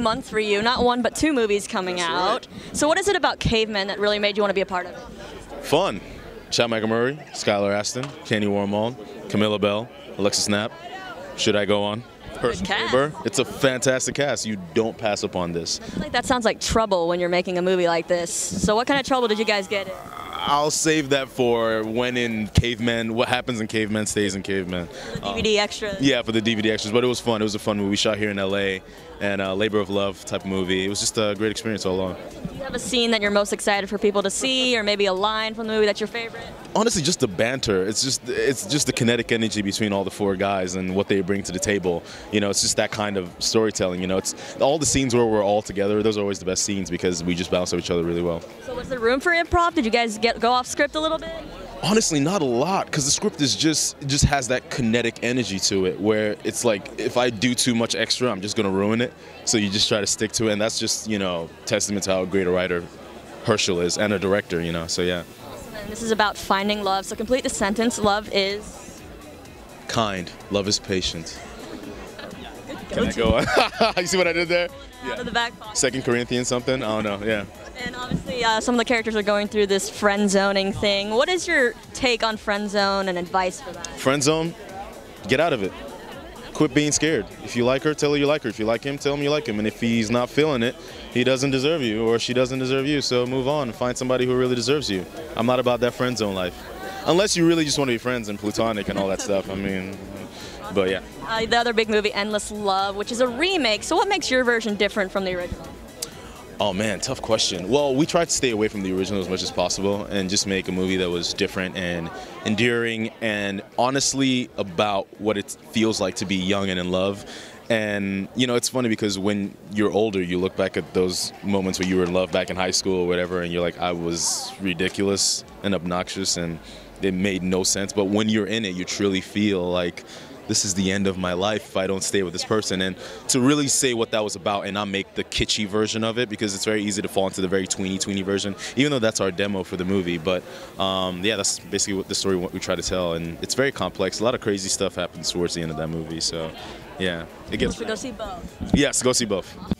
month for you. Not one, but two movies coming That's out. So, what is it about Cavemen that really made you want to be a part of it? Fun. Chad Murray, Skylar Astin, Kenny Wormald, Camilla Belle, Alexis Knapp. Should I go on? Herschel. Faber. It's a fantastic cast. You don't pass up on this. Like that sounds like trouble when you're making a movie like this. So, what kind of trouble did you guys get in? Uh, I'll save that for when in Cavemen. What happens in Cavemen stays in Cavemen. The DVD um, extras. Yeah, for the DVD extras. But it was fun. It was a fun movie. We shot here in LA and uh, Labor of Love type of movie. It was just a great experience all along. Do you have a scene that you're most excited for people to see, or maybe a line from the movie that's your favorite? honestly just the banter it's just it's just the kinetic energy between all the four guys and what they bring to the table you know it's just that kind of storytelling you know it's all the scenes where we're all together those are always the best scenes because we just bounce off each other really well So, was there room for improv? Did you guys get go off script a little bit? Honestly not a lot because the script is just just has that kinetic energy to it where it's like if i do too much extra i'm just going to ruin it so you just try to stick to it and that's just you know testament to how great a writer herschel is and a director you know so yeah And this is about finding love. So, complete the sentence. Love is. kind love is patient can i go on you see what i did there Out of the back. Second Corinthians something? I don't know. Yeah. And obviously, uh, some of the characters are going through this friend zoning thing. What is your take on friend zone and advice for that? Friend zone, get out of it. Quit being scared. If you like her, tell her you like her. If you like him, tell him you like him. And if he's not feeling it, he doesn't deserve you or she doesn't deserve you. So move on and find somebody who really deserves you. I'm not about that friend zone life. Unless you really just want to be friends and platonic and all that stuff. I mean, but yeah. Uh, the other big movie, Endless Love, which is a remake. So, what makes your version different from the original? Oh man, tough question. Well, we tried to stay away from the original as much as possible and just make a movie that was different and endearing and honestly about what it feels like to be young and in love. And you know, it's funny because when you're older, you look back at those moments where you were in love back in high school or whatever, and you're like, I was ridiculous and obnoxious and it made no sense. But when you're in it, you truly feel like this is the end of my life if I don't stay with this person. And to really say what that was about and not make the kitschy version of it, because it's very easy to fall into the very tweeny, tweeny version, even though that's our demo for the movie. But um, yeah, that's basically what the story we try to tell. And it's very complex. A lot of crazy stuff happens towards the end of that movie. So yeah, it You gets. go see both. Yes, go see both.